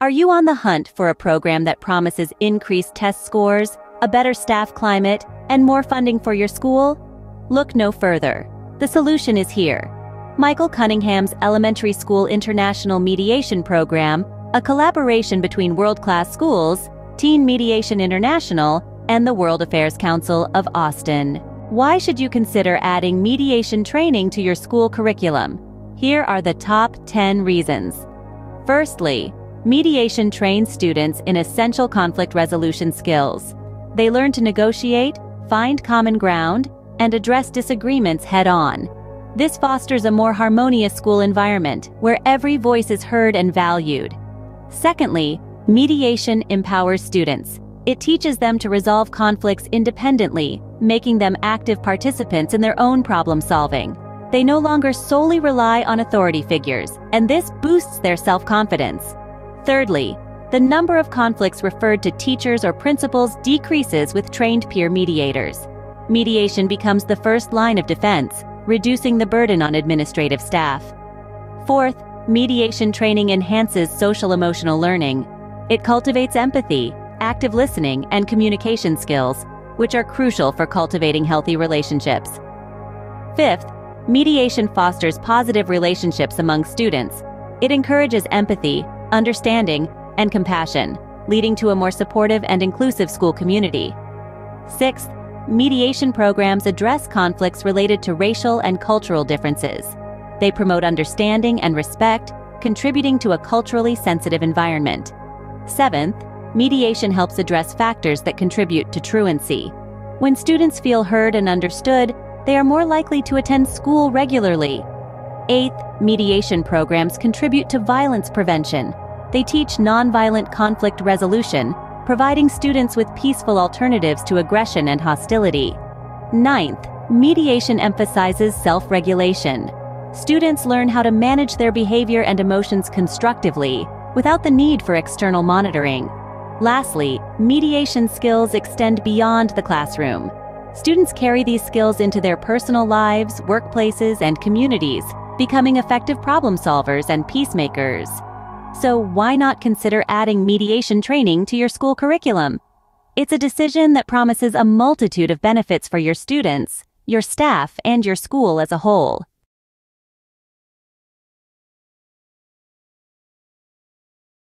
Are you on the hunt for a program that promises increased test scores, a better staff climate, and more funding for your school? Look no further. The solution is here. Michael Cunningham's Elementary School International Mediation Program, a collaboration between world-class schools, Teen Mediation International, and the World Affairs Council of Austin. Why should you consider adding mediation training to your school curriculum? Here are the top 10 reasons. Firstly, mediation trains students in essential conflict resolution skills. They learn to negotiate, find common ground, and address disagreements head-on. This fosters a more harmonious school environment where every voice is heard and valued. Secondly, mediation empowers students. It teaches them to resolve conflicts independently, making them active participants in their own problem solving. They no longer solely rely on authority figures, and this boosts their self-confidence. Thirdly, the number of conflicts referred to teachers or principals decreases with trained peer mediators. Mediation becomes the first line of defense, reducing the burden on administrative staff. Fourth, mediation training enhances social-emotional learning. It cultivates empathy, active listening, and communication skills, which are crucial for cultivating healthy relationships. Fifth, mediation fosters positive relationships among students. It encourages empathy, understanding, and compassion, leading to a more supportive and inclusive school community. Sixth, mediation programs address conflicts related to racial and cultural differences. They promote understanding and respect, contributing to a culturally sensitive environment. Seventh, mediation helps address factors that contribute to truancy. When students feel heard and understood, they are more likely to attend school regularly. Eighth, mediation programs contribute to violence prevention. They teach nonviolent conflict resolution, providing students with peaceful alternatives to aggression and hostility. Ninth, mediation emphasizes self-regulation. Students learn how to manage their behavior and emotions constructively, without the need for external monitoring. Lastly, mediation skills extend beyond the classroom. Students carry these skills into their personal lives, workplaces, and communities, becoming effective problem solvers and peacemakers. So why not consider adding mediation training to your school curriculum? It's a decision that promises a multitude of benefits for your students, your staff, and your school as a whole.